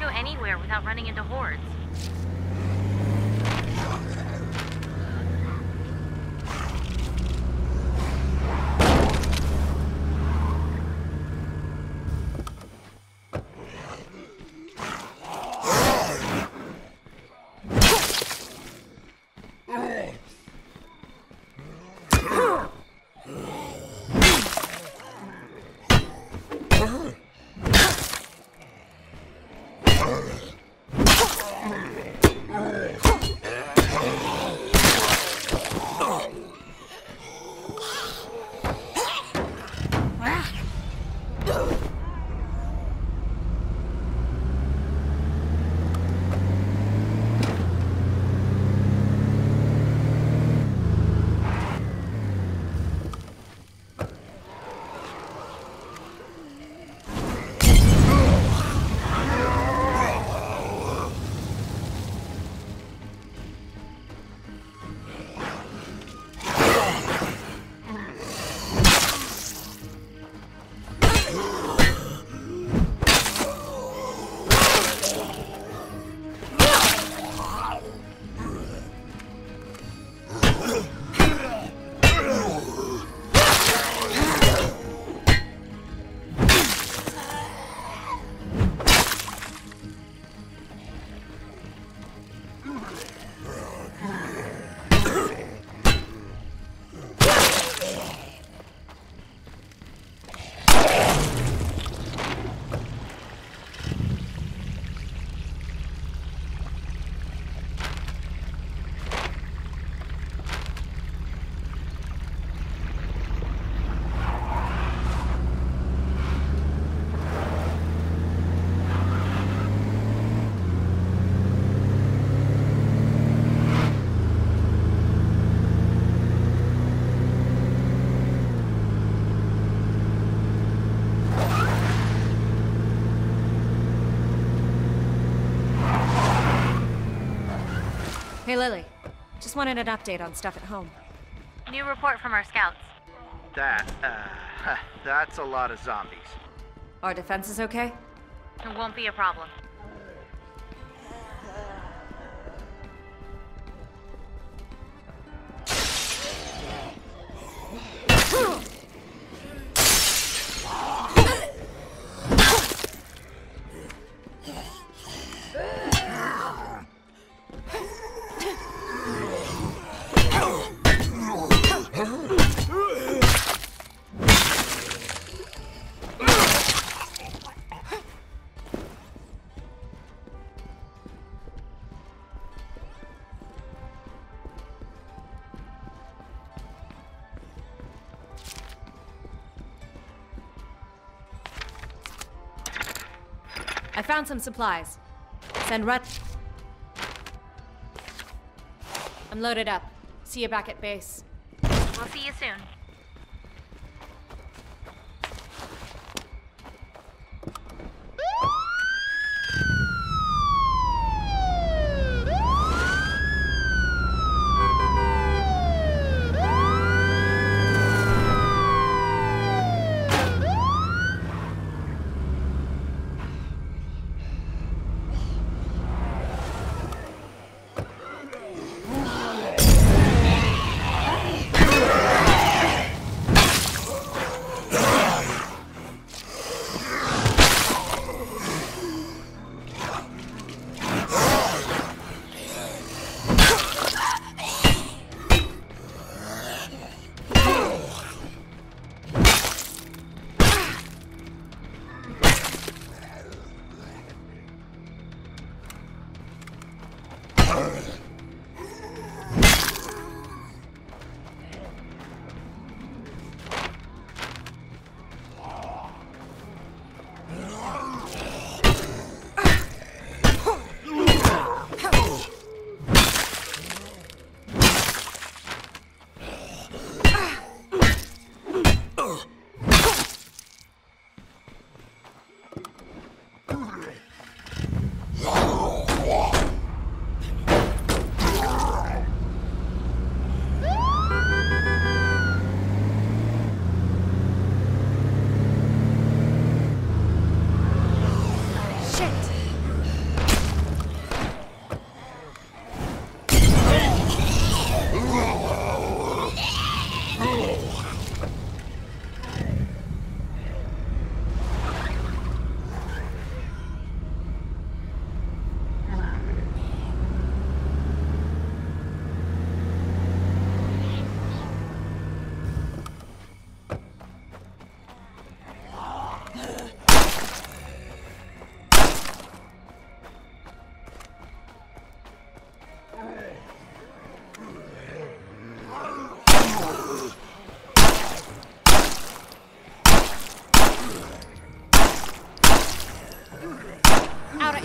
go anywhere without running into hordes. Hey, Lily. Just wanted an update on stuff at home. New report from our scouts. That, uh, that's a lot of zombies. Our defense is okay? It won't be a problem. I found some supplies. Send Rut. I'm loaded up. See you back at base. We'll see you soon.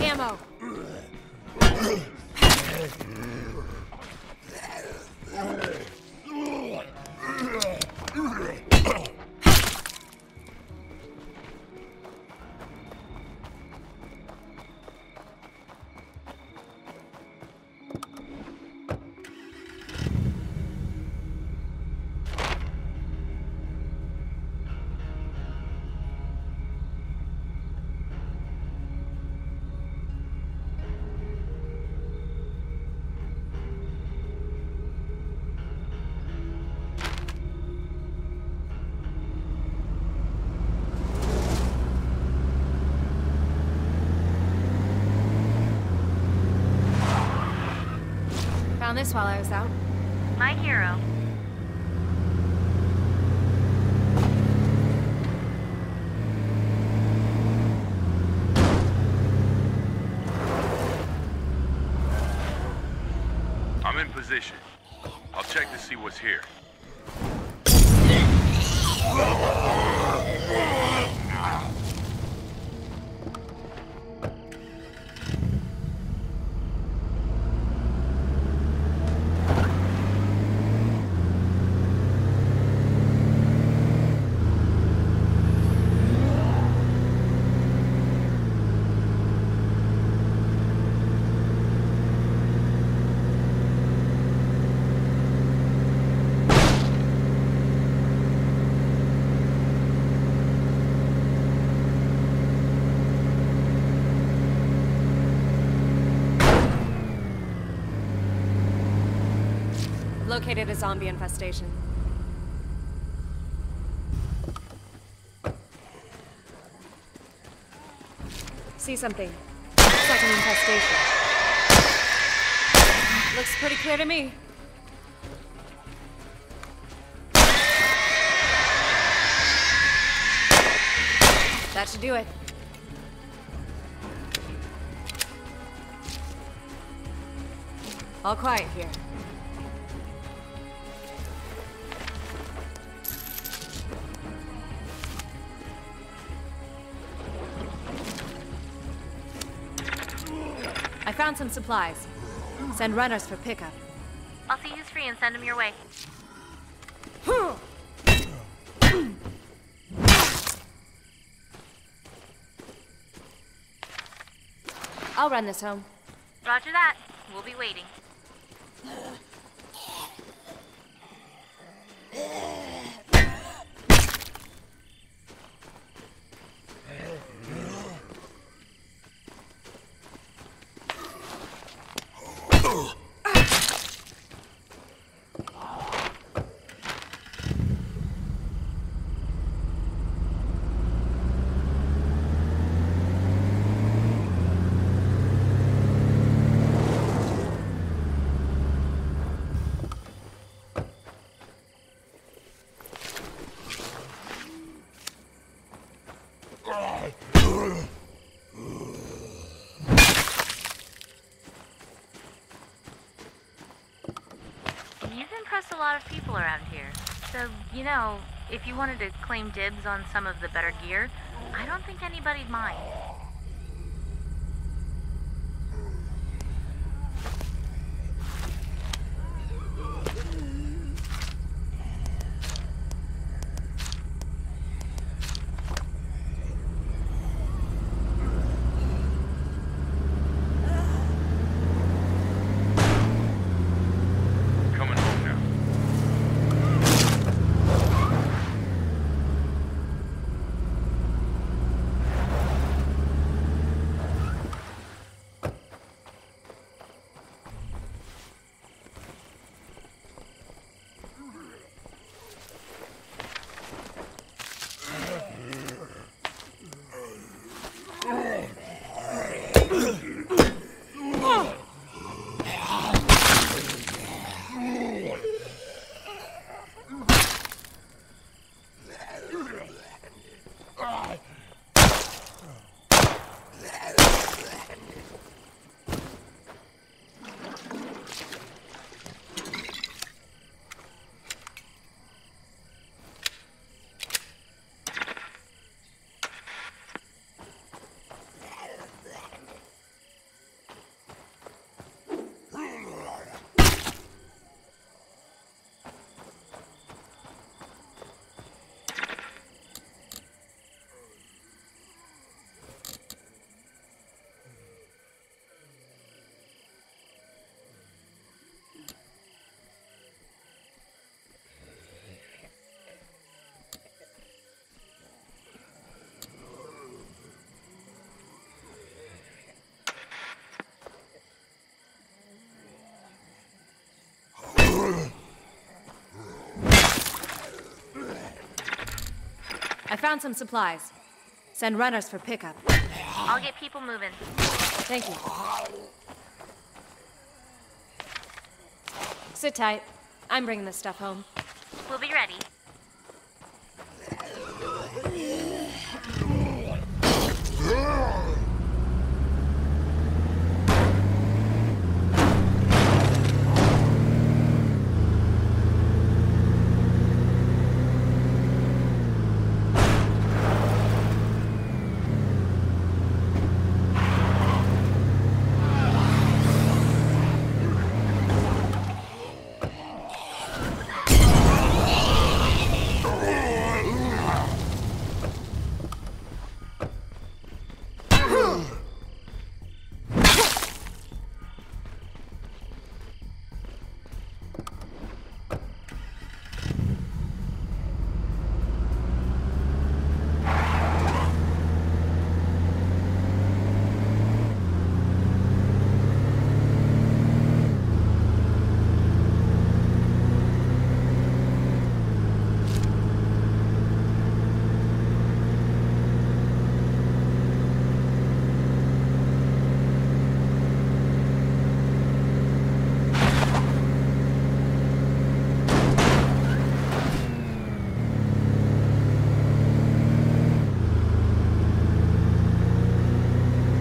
ammo. This while I was out. My hero. I'm in position. I'll check to see what's here. Located a zombie infestation. See something. Looks like an infestation. Looks pretty clear to me. That should do it. All quiet here. I found some supplies. Send runners for pickup. I'll see who's free and send them your way. I'll run this home. Roger that. We'll be waiting. You've impressed a lot of people around here. So, you know, if you wanted to claim dibs on some of the better gear, I don't think anybody'd mind. I found some supplies. Send runners for pickup. I'll get people moving. Thank you. Sit tight. I'm bringing this stuff home. We'll be ready.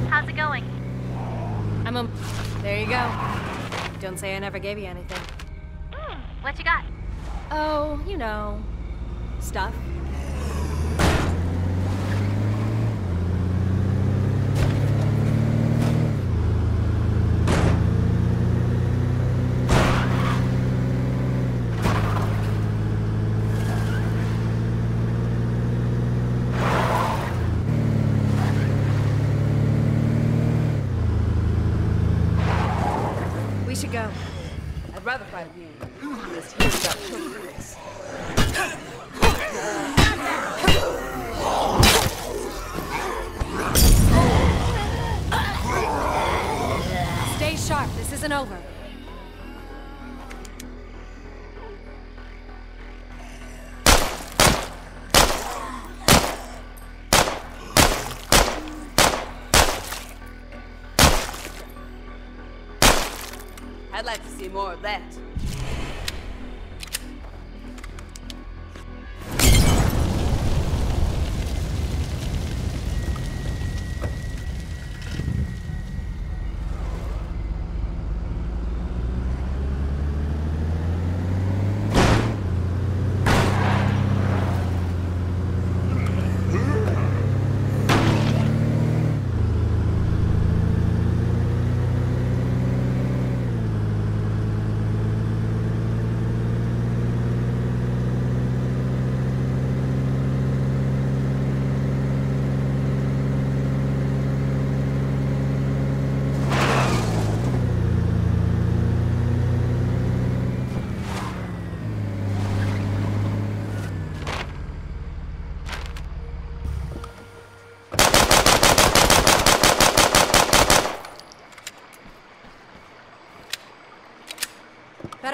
How's it going? I'm a. There you go. Say I never gave you anything. Hmm, what you got? Oh, you know. More of that.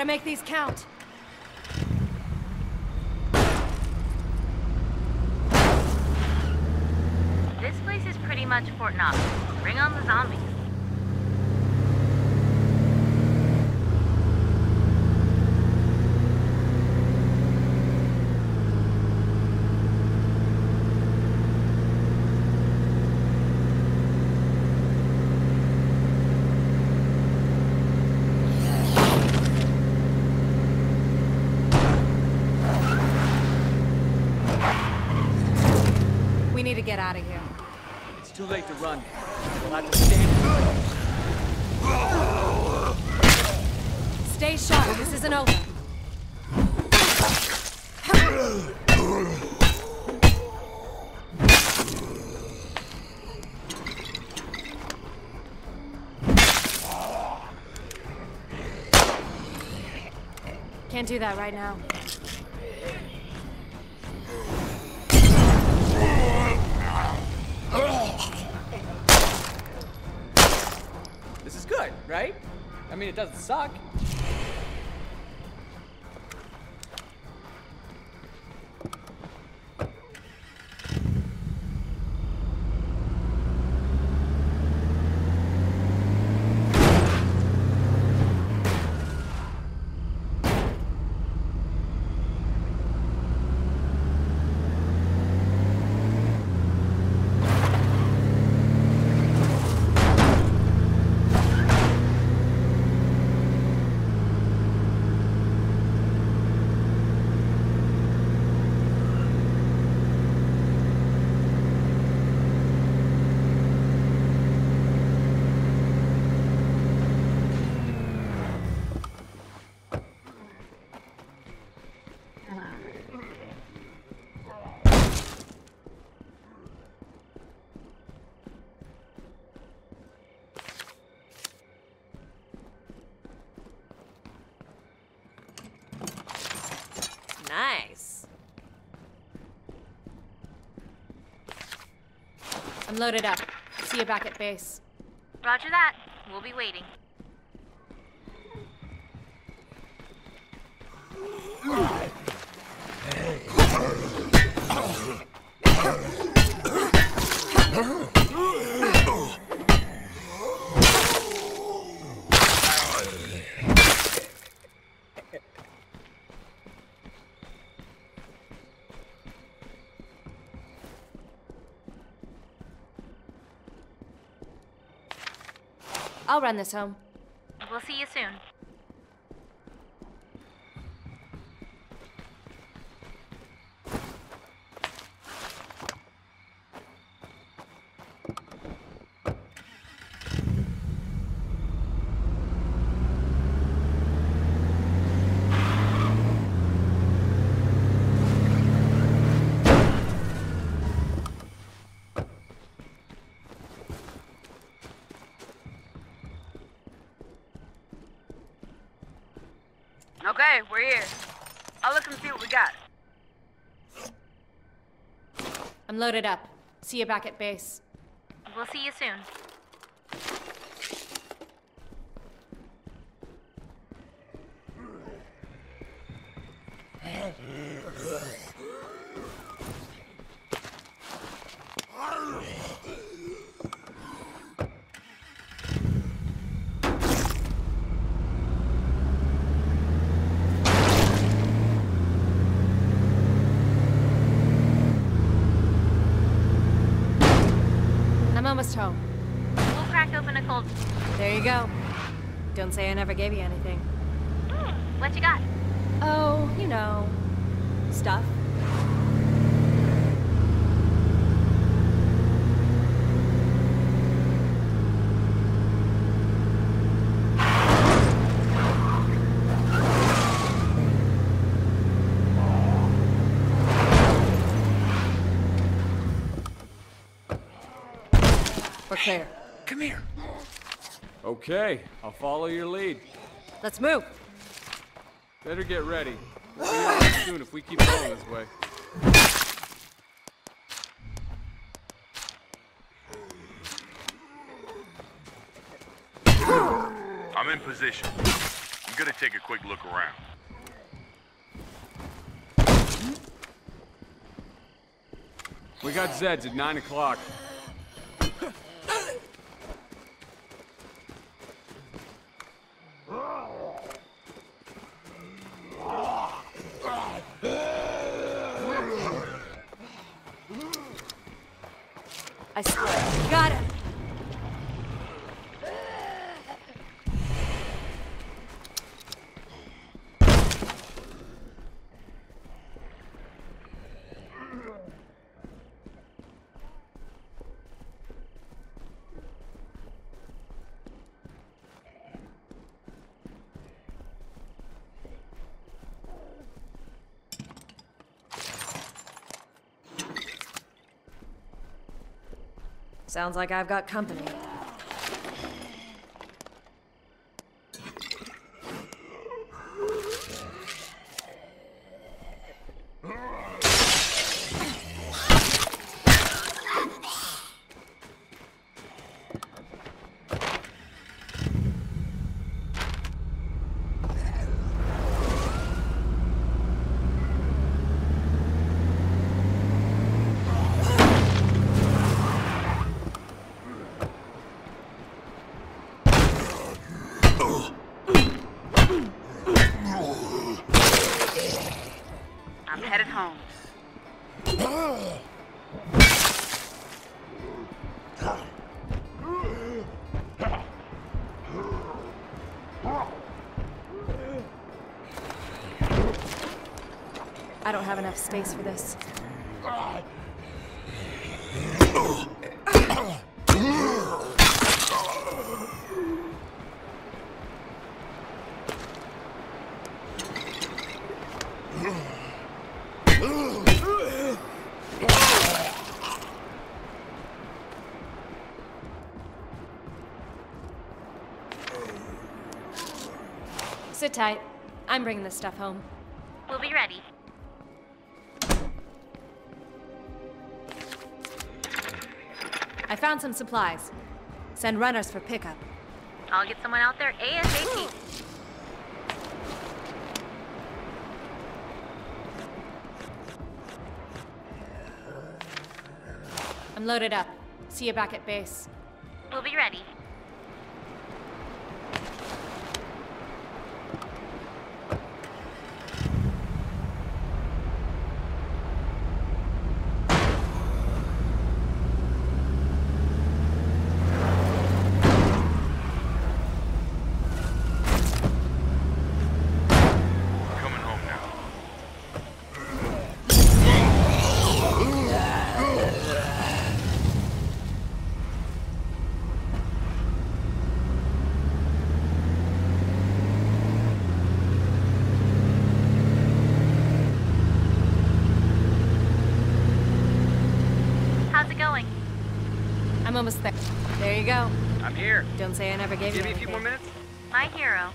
Better make these count. This place is pretty much Fort Knox. Bring on the zombies. We need to get out of here. It's too late to run. We'll have to stand. Stay sharp. This isn't over. Can't do that right now. This is good, right? I mean, it doesn't suck. Nice. I'm loaded up. See you back at base. Roger that. We'll be waiting. I'll run this home. We'll see you soon. Okay, we're here. I'll look and see what we got. I'm loaded up. See you back at base. We'll see you soon. I'm almost home. We'll crack open a cold. There you go. Don't say I never gave you anything. Hmm, what you got? Oh, you know, stuff. We're. Come here. Okay, I'll follow your lead. Let's move. Better get ready. We'll be out soon if we keep going this way. I'm in position. I'm gonna take a quick look around. We got Zeds at 9 o'clock. I swear. Got him. Sounds like I've got company. Space for this. Sit tight. I'm bringing this stuff home. We'll be ready. I found some supplies. Send runners for pickup. I'll get someone out there ASAP. I'm loaded up. See you back at base. We'll be ready. How's it going? I'm almost there. There you go. I'm here. Don't say I never gave Give you me a few more minutes. My hero.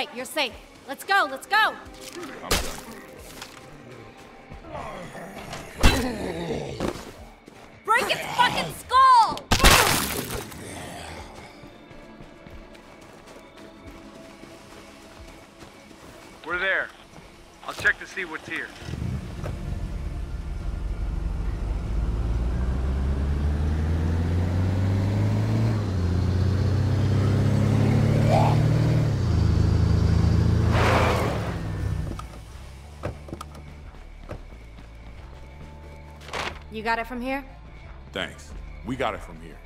Right, you're safe. Let's go, let's go. Break its fucking You got it from here? Thanks. We got it from here.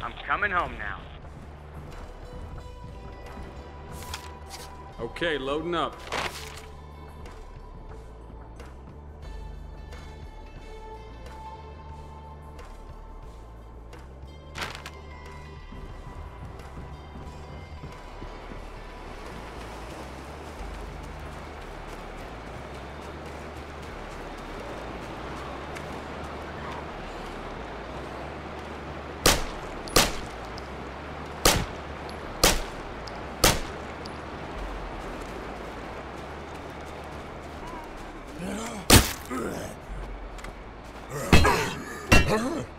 I'm coming home now. Okay, loading up. ハハハ。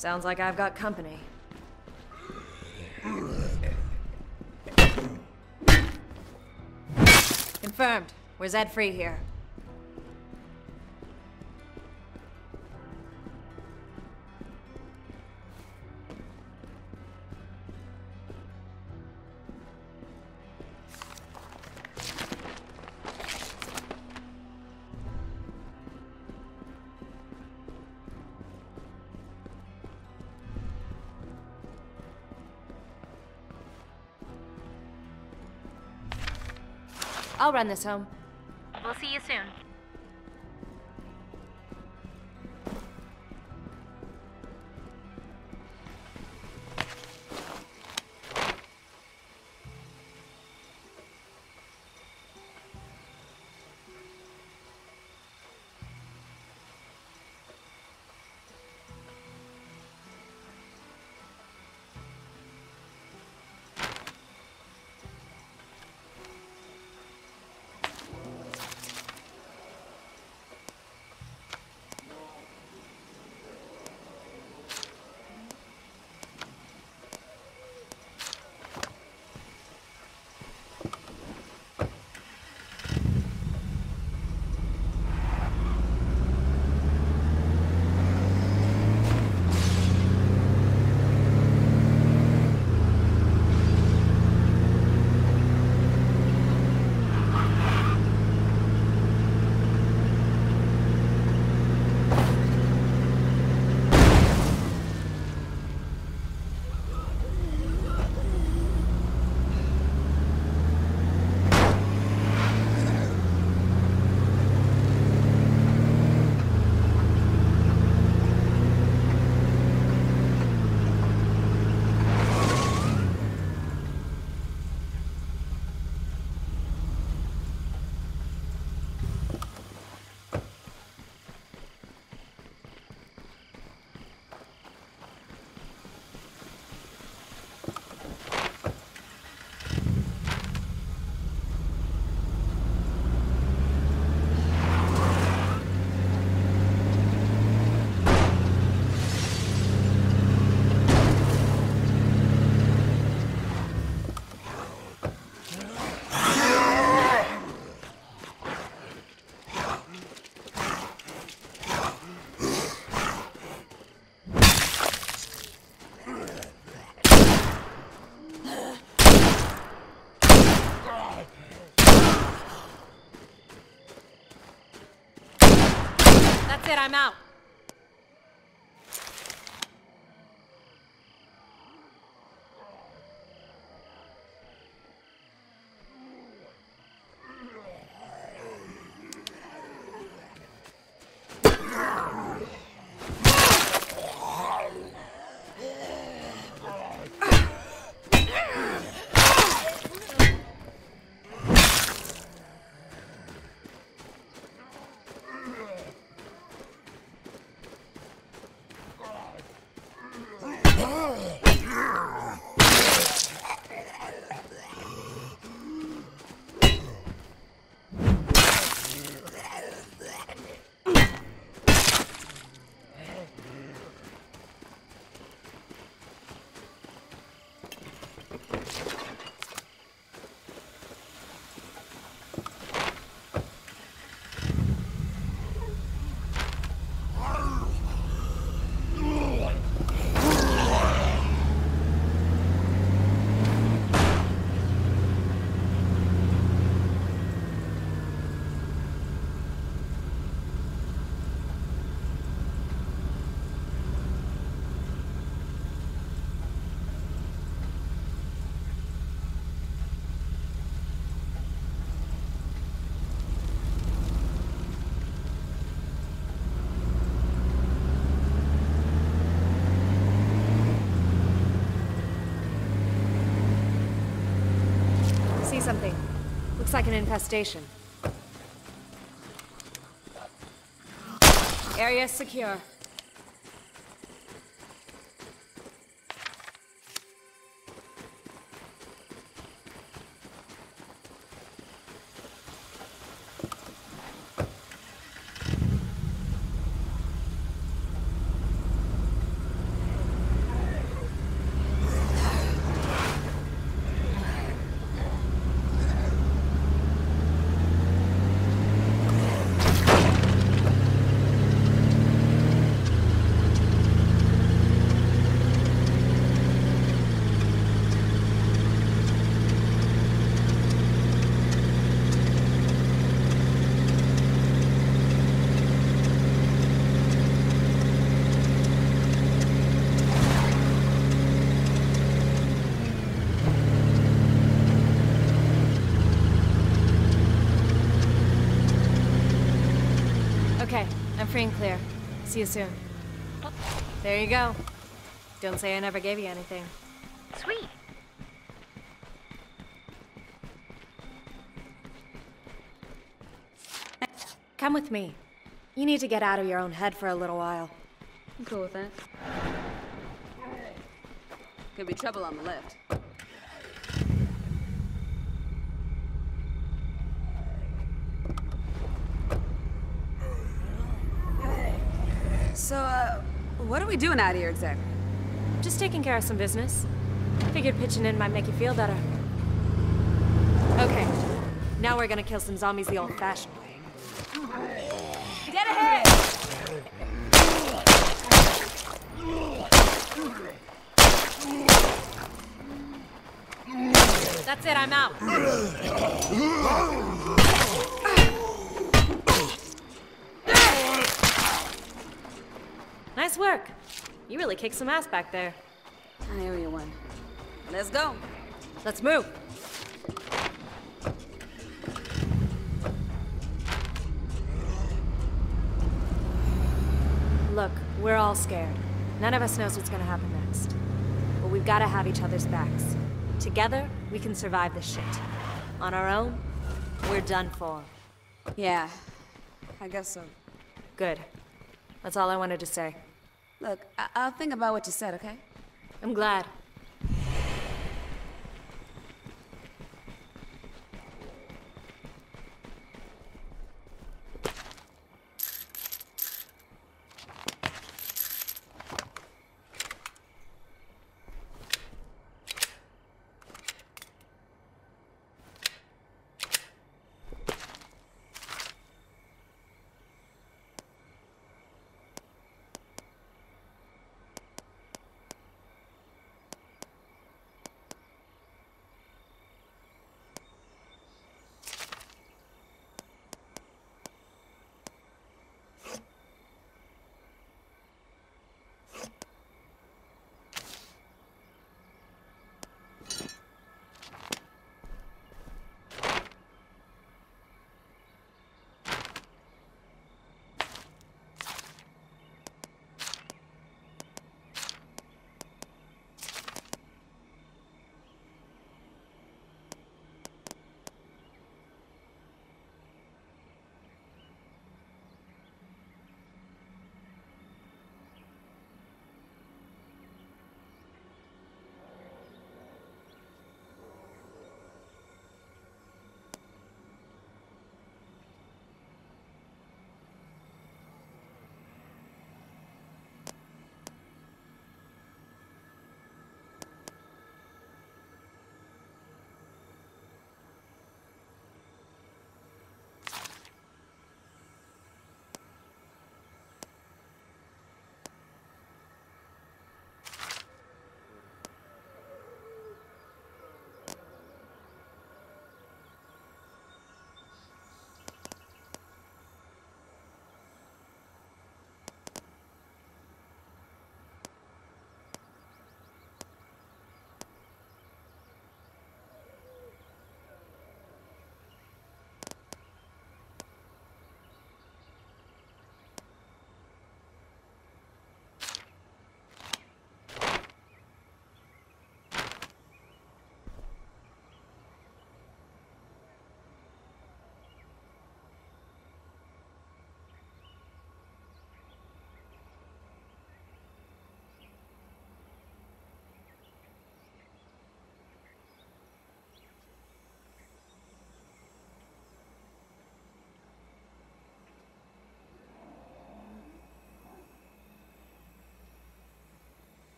Sounds like I've got company. Confirmed. We're Zed free here. I'll run this home. We'll see you soon. That's it, I'm out. See something. Looks like an infestation. Area secure. Okay, I'm free and clear. See you soon. There you go. Don't say I never gave you anything. Sweet. Come with me. You need to get out of your own head for a little while. I'm cool with that. Could be trouble on the left. So, uh, what are we doing out here exactly? Just taking care of some business. Figured pitching in might make you feel better. Okay, now we're gonna kill some zombies the old-fashioned way. Dead ahead! That's it, I'm out. nice work. You really kicked some ass back there. I owe you one. Let's go. Let's move. Look, we're all scared. None of us knows what's gonna happen next. But we've gotta have each other's backs. Together, we can survive this shit. On our own, we're done for. Yeah, I guess so. Good. That's all I wanted to say. Look, I- I'll think about what you said, okay? I'm glad.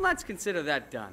Let's consider that done.